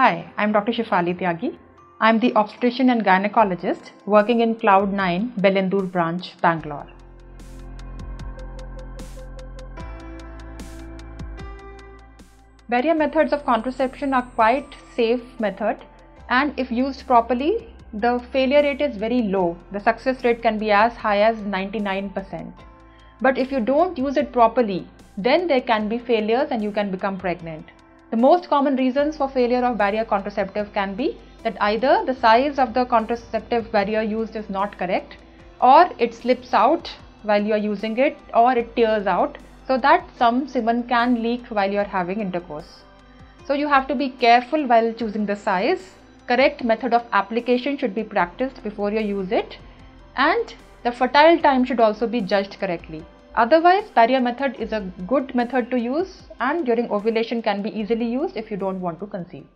Hi, I'm Dr. Shefali Tyagi. I'm the obstetrician and gynecologist working in Cloud9 Bellandur branch, Bangalore. Barrier methods of contraception are quite safe method and if used properly, the failure rate is very low. The success rate can be as high as 99%. But if you don't use it properly, then there can be failures and you can become pregnant. The most common reasons for failure of barrier contraceptive can be that either the size of the contraceptive barrier used is not correct or it slips out while you are using it or it tears out so that some semen can leak while you are having intercourse. So you have to be careful while choosing the size. Correct method of application should be practiced before you use it and the fertile time should also be judged correctly. Otherwise, barrier method is a good method to use and during ovulation can be easily used if you don't want to conceive.